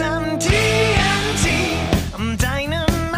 Empty.